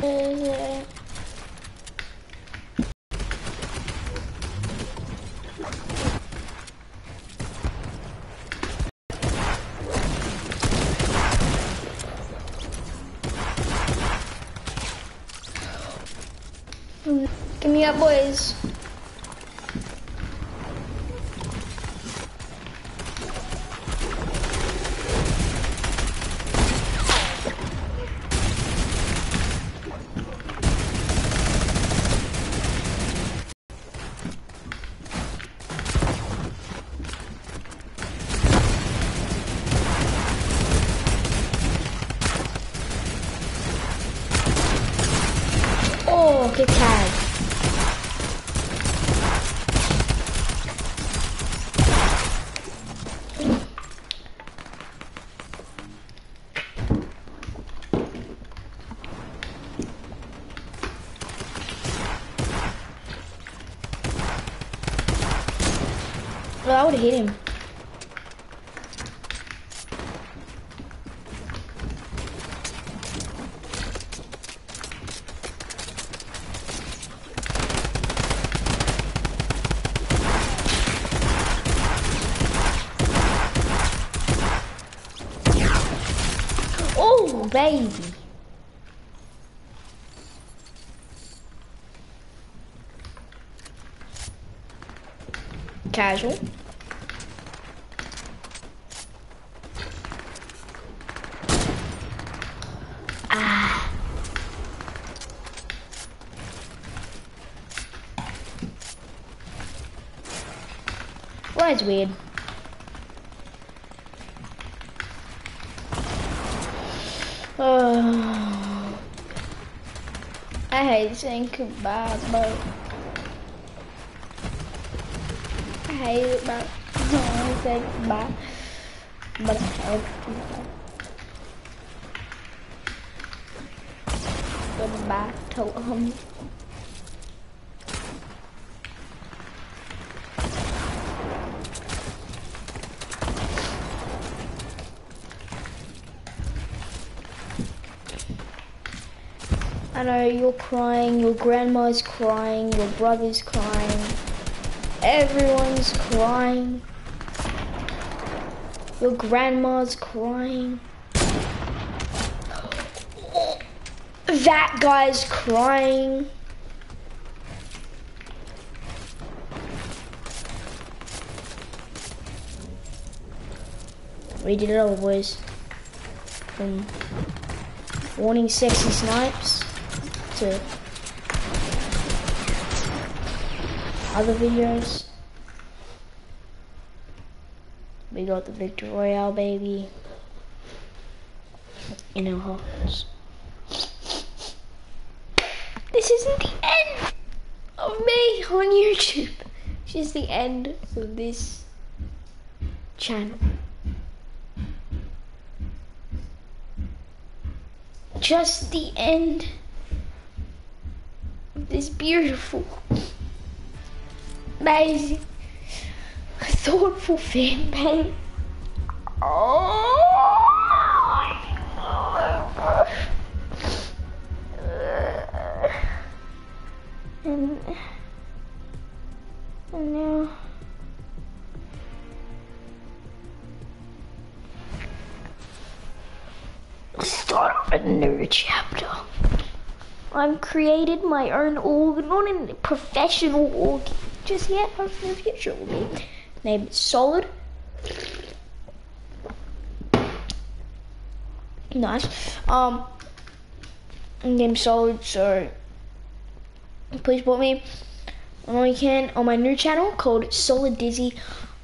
Give me up, boys. Oh, get tagged. Well, I would have hit him. Baby. Casual. Ah. Well, that's weird. Hate saying goodbye, bro. I hate it, bro. I want to say goodbye, but I hate goodbye. Goodbye to um. I know you're crying, your grandma's crying, your brother's crying, everyone's crying. Your grandma's crying. That guy's crying. We did it all, boys. From warning sexy snipes other videos. We got the Victory Royale, baby, in our hearts. This isn't the end of me on YouTube. It's just the end of this channel. Just the end this beautiful, amazing, thoughtful fan base. And, and now. Start a new chapter. I've created my own org, not a professional org just yet. Hopefully, in the future will be. Name it Solid. Nice. Um, name Solid. So please support me you can on my new channel called Solid Dizzy.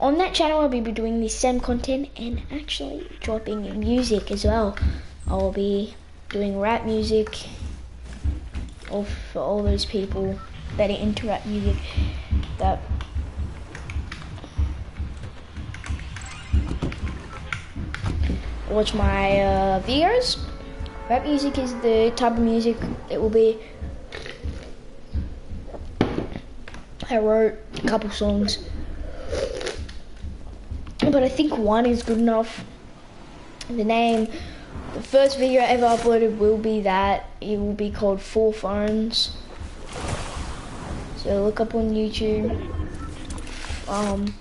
On that channel, I'll be doing the same content and actually dropping music as well. I'll be doing rap music or for all those people that into rap music that watch my uh, videos. Rap music is the type of music it will be. I wrote a couple songs, but I think one is good enough. The name The first video I ever uploaded will be that. It will be called Four Phones. So look up on YouTube. Um,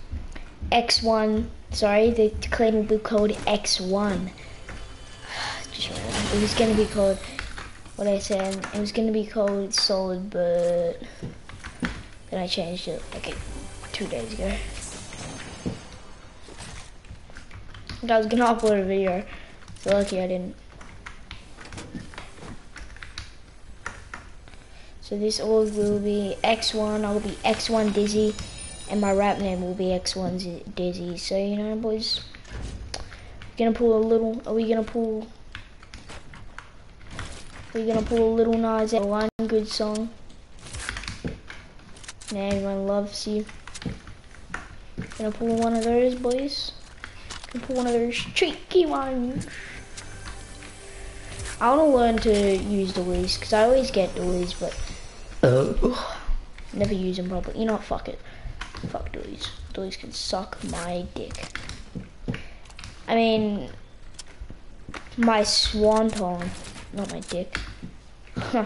X1. Sorry, the clan will be called X1. It was gonna be called what I said. It was gonna be called Solid, but then I changed it like two days ago. I was gonna upload a video. So lucky I didn't. So this all will be X1, I'll be X1 Dizzy, and my rap name will be X1 Dizzy. So you know boys, we're gonna pull a little, are we gonna pull, we're gonna pull a Lil Nas X one good song. Now everyone loves you. Gonna pull one of those boys. Gonna pull one of those cheeky ones. I want to learn to use the Wii's because I always get the Wii's, but uh, never use them properly. You know what? Fuck it. Fuck Dewey's. Dewey's can suck my dick. I mean, my swanton, not my dick. Huh.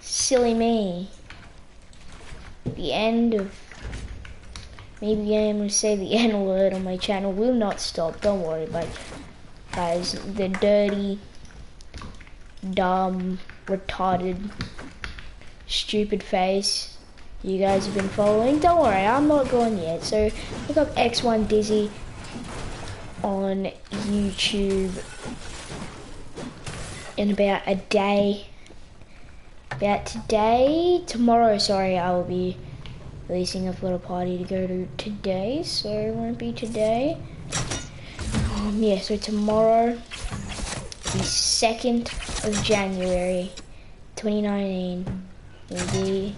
Silly me. The end of. Maybe I'm gonna say the N word on my channel will not stop. Don't worry, but guys, the dirty dumb, retarded, stupid face you guys have been following. Don't worry, I'm not going yet. So look up X1 Dizzy on YouTube in about a day. About today, tomorrow, sorry, I will be releasing. a little party to go to today, so it won't be today. Um, yeah, so tomorrow, the 2nd of January 2019 will be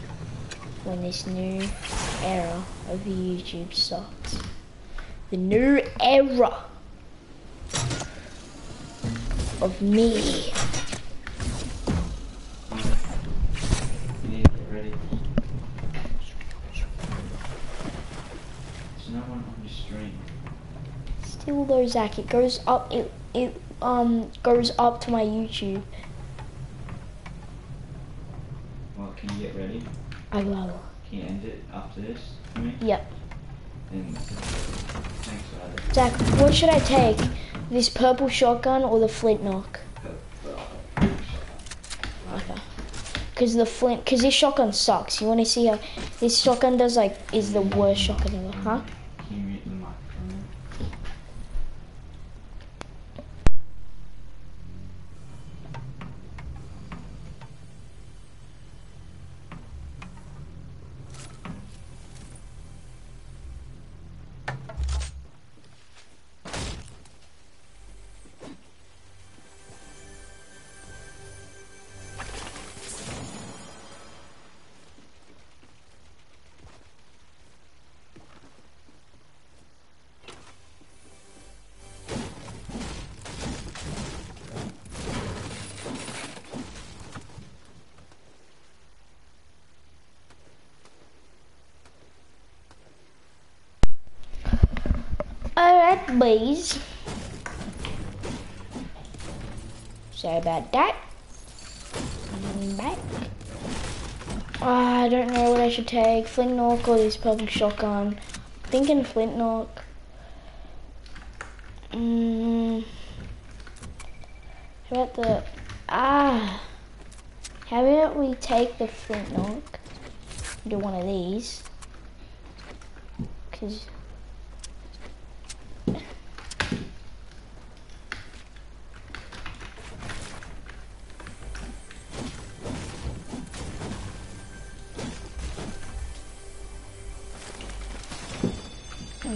when this new era of YouTube starts. The new era of me. Still though, Zach, it goes up. It it um goes up to my YouTube. Well, can you get ready? I will. Can you end it after this for me? Yep. And thanks. Zach, what should I take? This purple shotgun or the flintlock? Okay. Because the flint, because this shotgun sucks. You want to see how this shotgun does? Like, is the worst shotgun ever, huh? Boys. Sorry about that. I'm back. Ah, I don't know what I should take. Flintlock or this purple shotgun. Thinking flintlock. Mm. How about the ah? How about we take the flintlock? Do one of these. Cause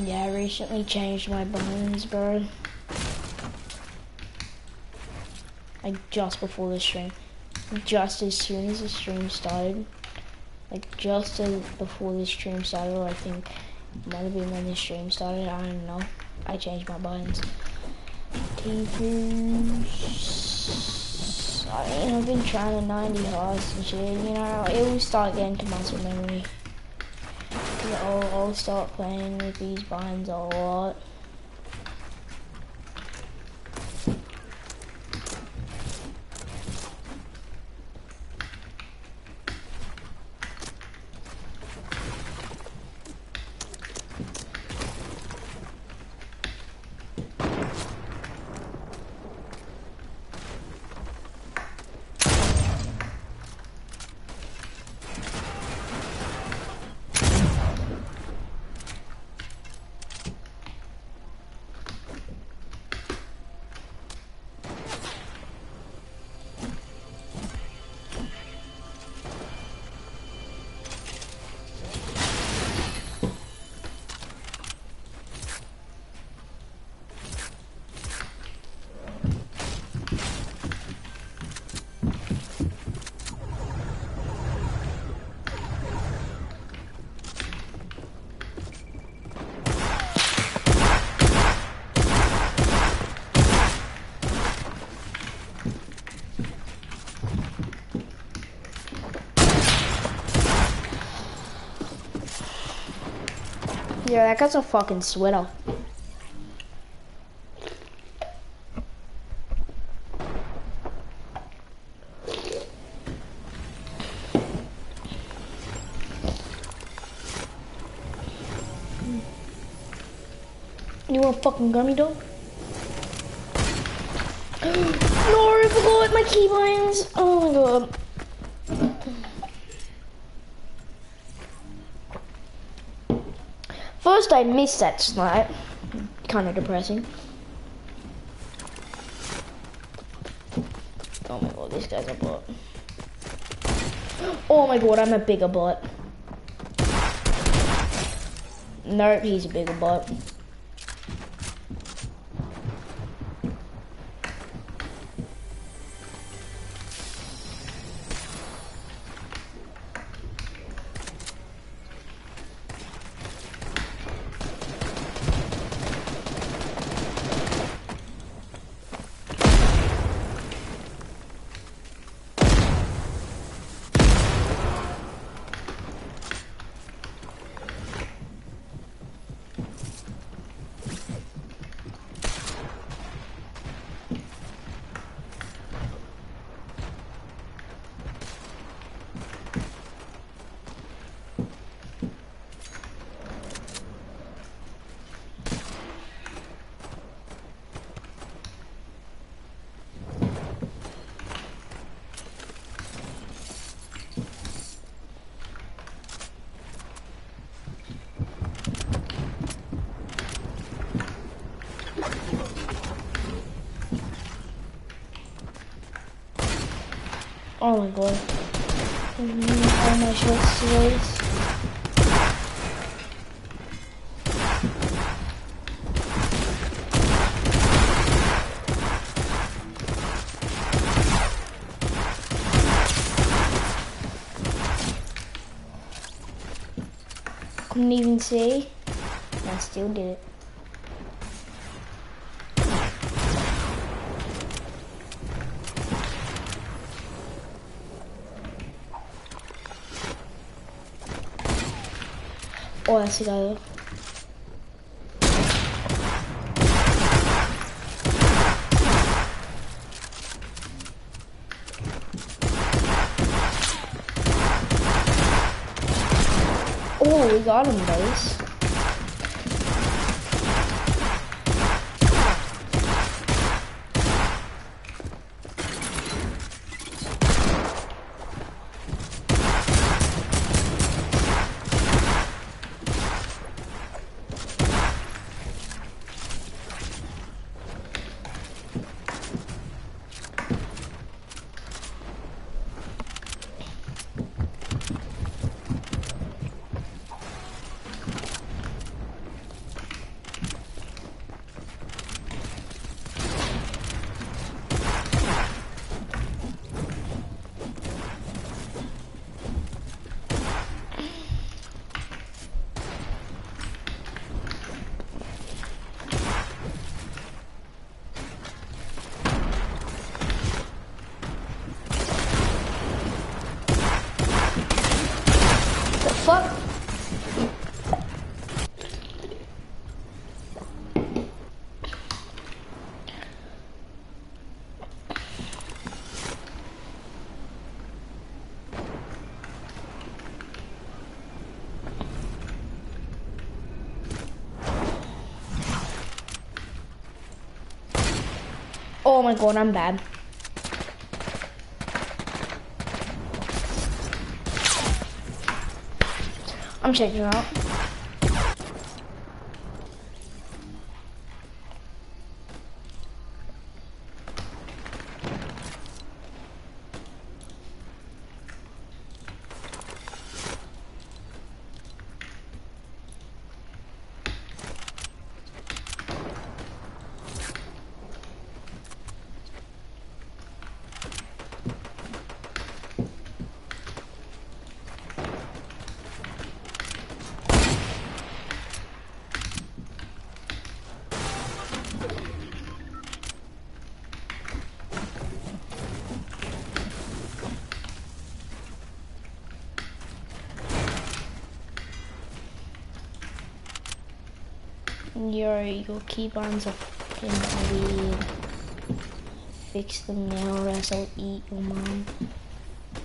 Yeah, I recently changed my buttons, bro. Like just before the stream. Just as soon as the stream started. Like just as before the stream started, I think it might have been when the stream started, I don't know. I changed my buttons. TVs. I mean, I've been trying to 90 hearts and shit, you know, it will start getting to muscle memory. I'll, I'll start playing with these binds a lot. Yeah, that guy's a fucking sweater. You want a fucking gummy dog? no, I forgot my keybinds. Oh my god. I missed that snipe. Kind of depressing. Oh my god, this guy's a bot. Oh my god, I'm a bigger bot. Nope, he's a bigger bot. Oh my god. All my short stories. Couldn't even see. I still did it. Oh. Oh, we got him, guys. Oh my god, I'm bad. I'm checking out. Your your keybinds are fucking weird. Fix them now or else I'll eat your mom.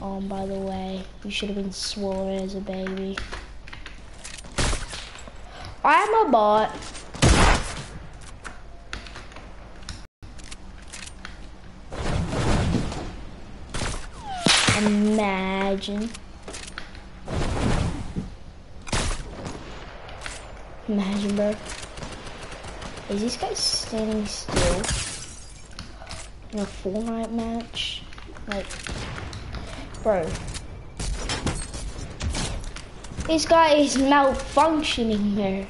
Oh, by the way, you should have been swallowed as a baby. I'm a bot. Imagine. Imagine, bro. Is this guy standing still in a Fortnite match? Like, bro. This guy is malfunctioning there.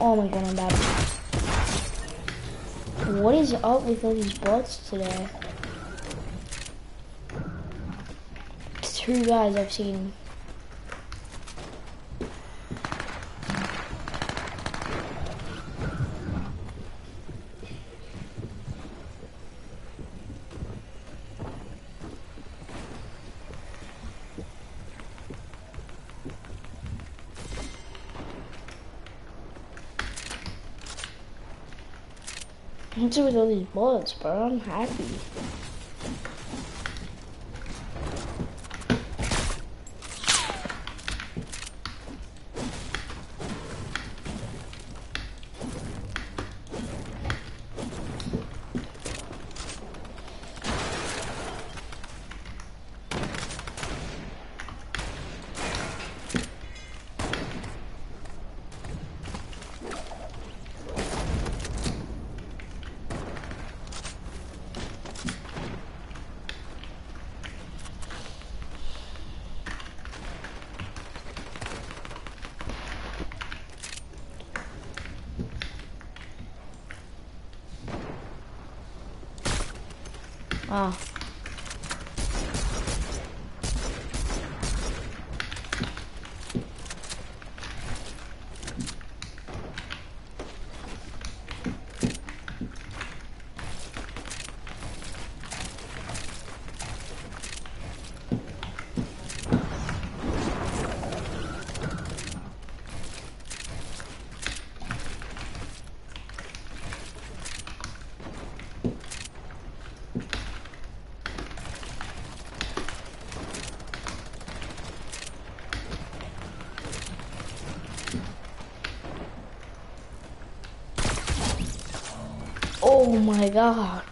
Oh my god, I'm bad. What is up with all these bots today? Two guys I've seen. Up with all these bullets, bro? I'm happy. Ah. Oh my god.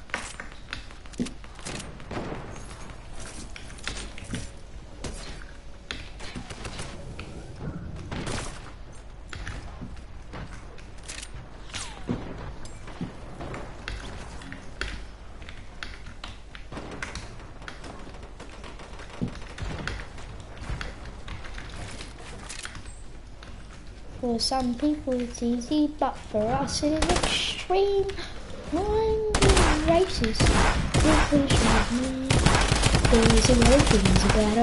For some people it's easy, but for us it is extreme. Racist. Don't me. There's a lot of things about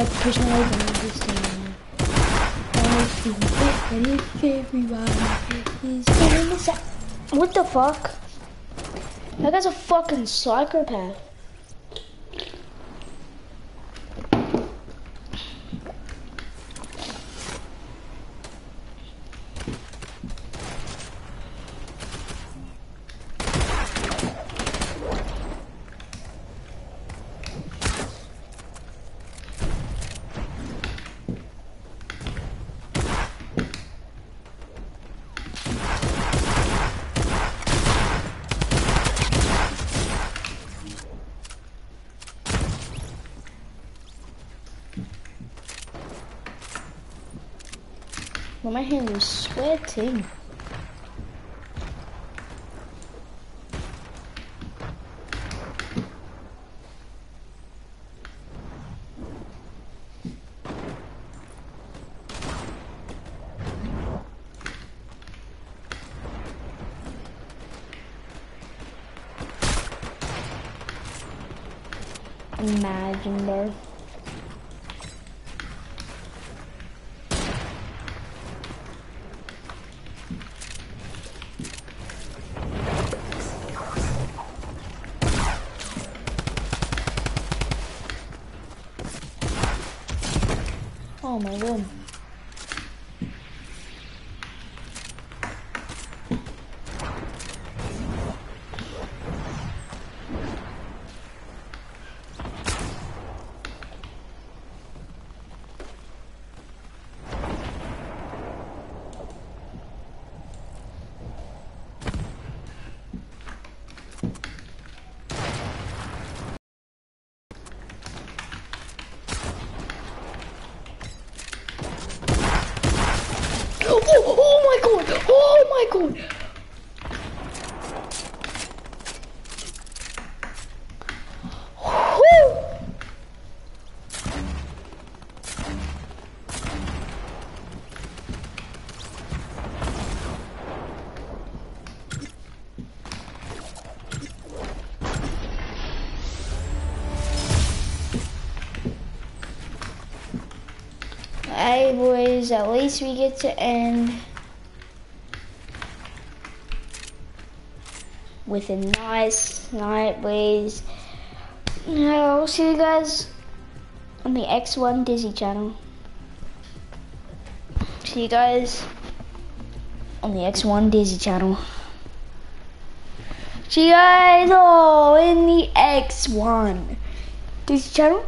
I think that if everyone is. What the fuck? That guy's a fucking psychopath. Hand is sweating. Imagine, bro. My god. Oh, oh my god! My. Hey boys, at least we get to end with a nice night, boys. I'll see you guys on the X1 Dizzy channel. See you guys on the X1 Dizzy channel. See you guys all in the X1 Dizzy channel.